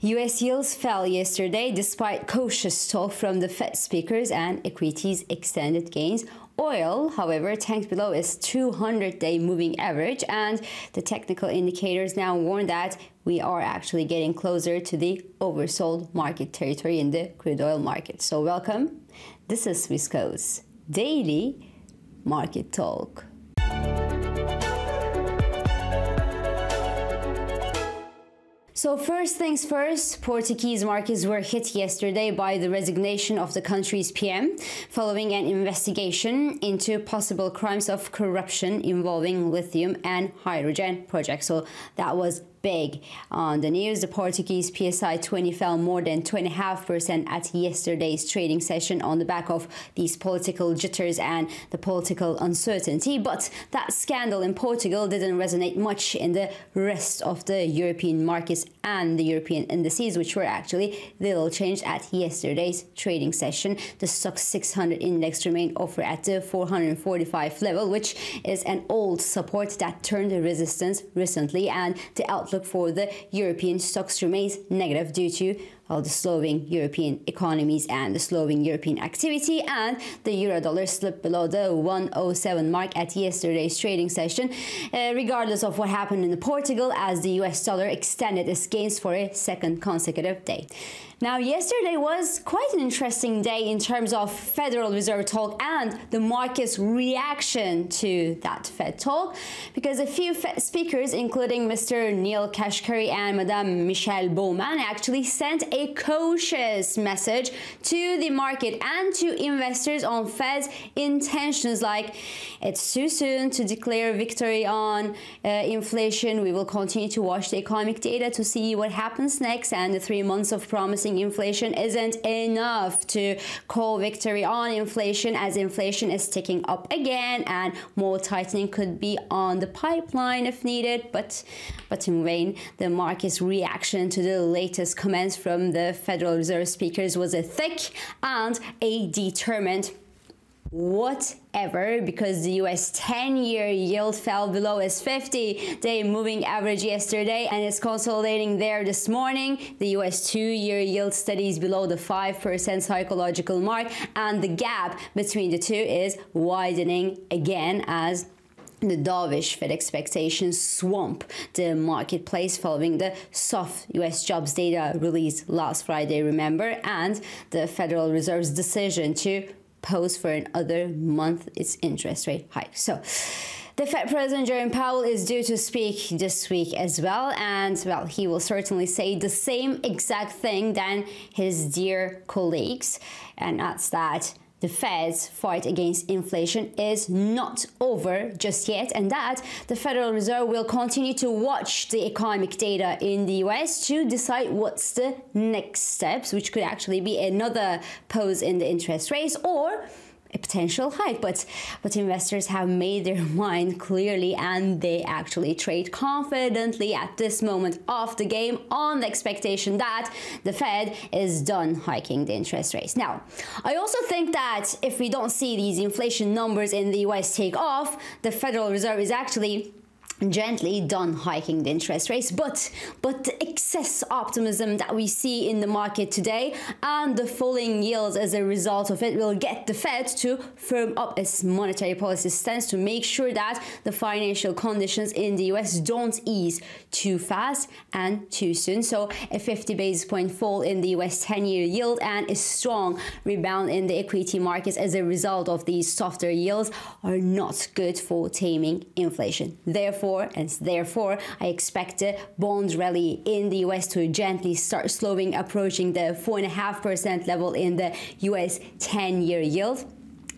US yields fell yesterday despite cautious talk from the Fed speakers and equities extended gains. Oil, however, tanked below its 200 day moving average, and the technical indicators now warn that we are actually getting closer to the oversold market territory in the crude oil market. So, welcome. This is Swissquote's daily market talk. So first things first, Portuguese markets were hit yesterday by the resignation of the country's PM following an investigation into possible crimes of corruption involving lithium and hydrogen projects. So that was big on the news. The Portuguese PSI 20 fell more than 2.5% at yesterday's trading session on the back of these political jitters and the political uncertainty. But that scandal in Portugal didn't resonate much in the rest of the European markets and the European indices, which were actually little changed at yesterday's trading session. The STOXX 600 index remained offer at the 445 level, which is an old support that turned resistance recently, and the outlook outlook for the European stocks remains negative due to well, the slowing European economies and the slowing European activity and the euro dollar slipped below the 107 mark at yesterday's trading session uh, regardless of what happened in Portugal as the US dollar extended its gains for a second consecutive day. Now, yesterday was quite an interesting day in terms of Federal Reserve talk and the market's reaction to that Fed talk, because a few Fed speakers, including Mr. Neel Kashkari and Madame Michelle Bowman, actually sent a cautious message to the market and to investors on Fed's intentions, like it's too soon to declare victory on uh, inflation. We will continue to watch the economic data to see what happens next, and the three months of inflation isn't enough to call victory on inflation as inflation is ticking up again and more tightening could be on the pipeline if needed. But but in vain. The market's reaction to the latest comments from the Federal Reserve speakers was a thick and a determined whatever because the US 10 year yield fell below its 50 day moving average yesterday and is consolidating there this morning. The US 2 year yield steadies below the 5% psychological mark and the gap between the two is widening again as the dovish Fed expectations swamp the marketplace following the soft US jobs data released last Friday, remember, and the Federal Reserve's decision to pose for another month its interest rate hike. So the Fed President Jerome Powell is due to speak this week as well, and well, he will certainly say the same exact thing than his dear colleagues, and that's that the Fed's fight against inflation is not over just yet, and that the Federal Reserve will continue to watch the economic data in the US to decide what's the next steps, which could actually be another pause in the interest rates or potential hike. But but investors have made their mind clearly and they actually trade confidently at this moment of the game on the expectation that the Fed is done hiking the interest rates. Now, I also think that if we don't see these inflation numbers in the US take off, the Federal Reserve is actually gently done hiking the interest rates but but the excess optimism that we see in the market today and the falling yields as a result of it will get the fed to firm up its monetary policy stance to make sure that the financial conditions in the us don't ease too fast and too soon. So a 50 basis point fall in the us 10 year yield and a strong rebound in the equity markets as a result of these softer yields are not good for taming inflation. Therefore therefore, and therefore, I expect the bond rally in the US to gently start slowing, approaching the 4.5% level in the US 10 year yield.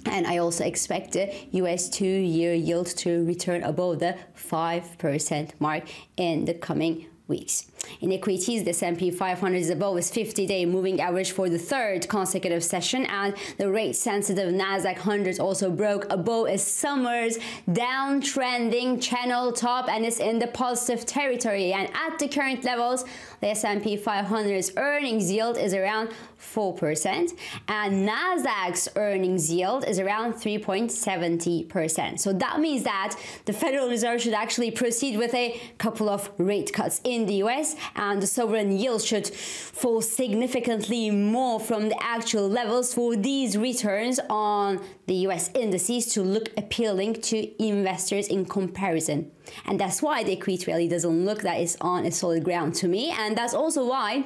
And I also expect the US two year yield to return above the 5% mark in the coming weeks. In equities, the S&P 500 is above its 50-day moving average for the third consecutive session, and the rate-sensitive Nasdaq 100 also broke above its summer's downtrending channel top and is in the positive territory. And at the current levels, the S&P 500's earnings yield is around 4%, and Nasdaq's earnings yield is around 3.70%. So that means that the Federal Reserve should actually proceed with a couple of rate cuts in the US and the sovereign yield should fall significantly more from the actual levels for these returns on the US indices to look appealing to investors in comparison. And that's why the equity rally doesn't look that it's on a solid ground to me. And that's also why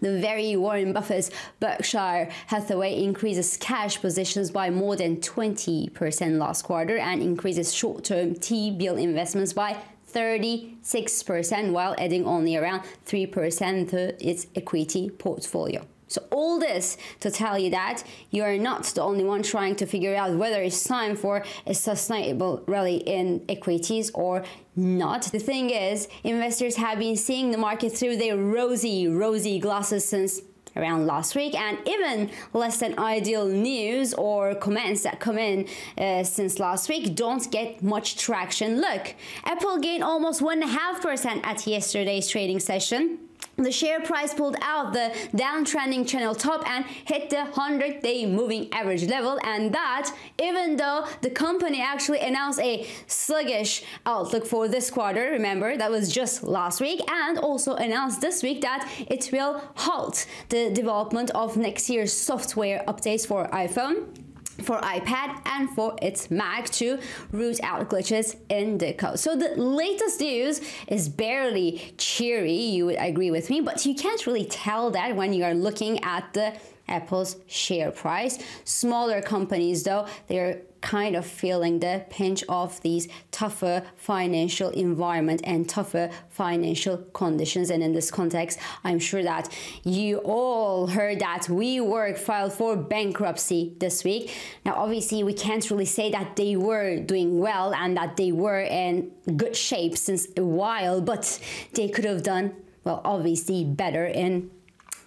the very Warren Buffett's Berkshire Hathaway increases cash positions by more than 20% last quarter and increases short term T bill investments by 36%, while adding only around 3% to its equity portfolio. So all this to tell you that you're not the only one trying to figure out whether it's time for a sustainable rally in equities or not. The thing is, investors have been seeing the market through their rosy, rosy glasses since around last week and even less than ideal news or comments that come in uh, since last week don't get much traction. Look, Apple gained almost 1.5% at yesterday's trading session the share price pulled out the downtrending channel top and hit the 100 day moving average level and that even though the company actually announced a sluggish outlook for this quarter remember that was just last week and also announced this week that it will halt the development of next year's software updates for iPhone for iPad and for its Mac to root out glitches in the code. So the latest news is barely cheery, you would agree with me, but you can't really tell that when you are looking at the Apple's share price. Smaller companies, though, they're kind of feeling the pinch of these tougher financial environment and tougher financial conditions. And in this context, I'm sure that you all heard that WeWork filed for bankruptcy this week. Now, obviously, we can't really say that they were doing well and that they were in good shape since a while, but they could have done, well, obviously better in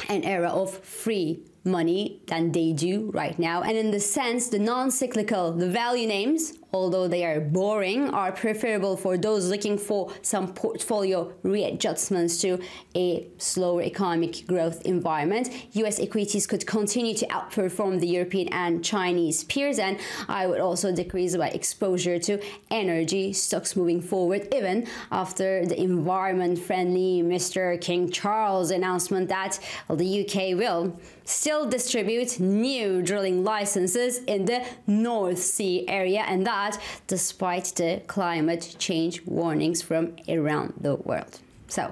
an era of free money than they do right now. And in the sense, the non cyclical, the value names, although they are boring, are preferable for those looking for some portfolio readjustments to a slower economic growth environment. US equities could continue to outperform the European and Chinese peers, and I would also decrease my exposure to energy stocks moving forward, even after the environment friendly Mr. King Charles announcement that the UK will still distribute new drilling licenses in the North Sea area, and that despite the climate change warnings from around the world. So,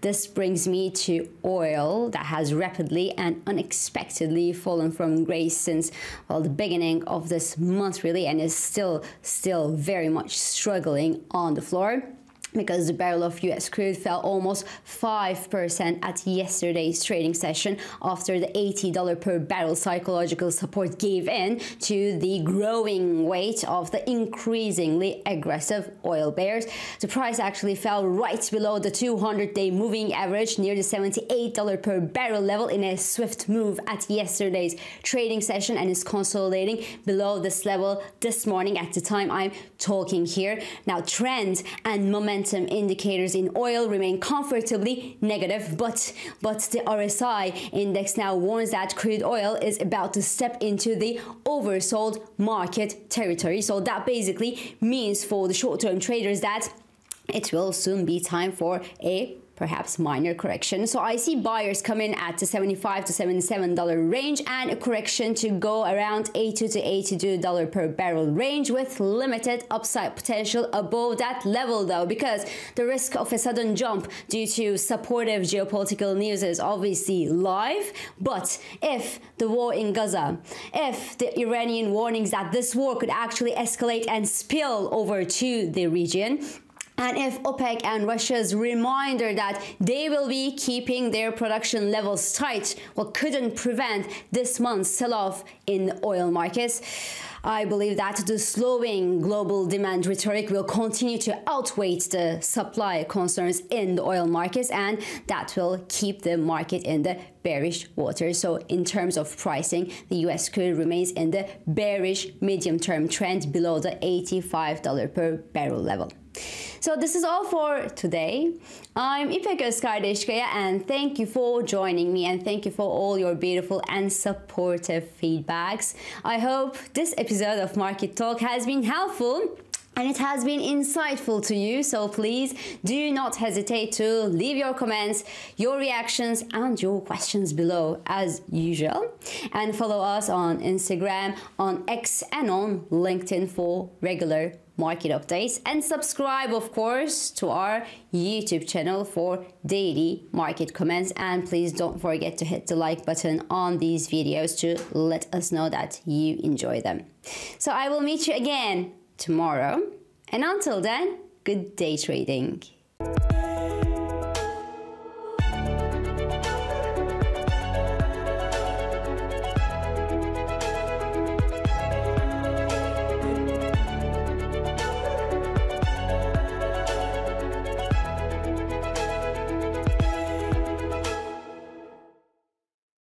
this brings me to oil that has rapidly and unexpectedly fallen from grace since well the beginning of this month really and is still still very much struggling on the floor because the barrel of US crude fell almost 5% at yesterday's trading session after the $80 per barrel psychological support gave in to the growing weight of the increasingly aggressive oil bears. The price actually fell right below the 200 day moving average near the $78 per barrel level in a swift move at yesterday's trading session and is consolidating below this level this morning at the time I'm talking here. Now, trend and momentum momentum indicators in oil remain comfortably negative, but, but the RSI index now warns that crude oil is about to step into the oversold market territory. So that basically means for the short-term traders that it will soon be time for a perhaps minor correction. So I see buyers come in at the 75 to 77 dollar range and a correction to go around 80 to 82 dollar per barrel range with limited upside potential above that level though because the risk of a sudden jump due to supportive geopolitical news is obviously live but if the war in Gaza if the Iranian warnings that this war could actually escalate and spill over to the region and if OPEC and Russia's reminder that they will be keeping their production levels tight, well, couldn't prevent this month's sell-off in oil markets. I believe that the slowing global demand rhetoric will continue to outweigh the supply concerns in the oil markets and that will keep the market in the bearish water. So in terms of pricing, the US crude remains in the bearish medium-term trend below the $85 per barrel level. So this is all for today. I'm İpek Özkardeşkaya and thank you for joining me and thank you for all your beautiful and supportive feedbacks. I hope this episode of Market Talk has been helpful and it has been insightful to you. So please do not hesitate to leave your comments, your reactions, and your questions below as usual. And follow us on Instagram, on X, and on LinkedIn for regular market updates and subscribe of course to our YouTube channel for daily market comments and please don't forget to hit the like button on these videos to let us know that you enjoy them. So I will meet you again tomorrow and until then good day trading.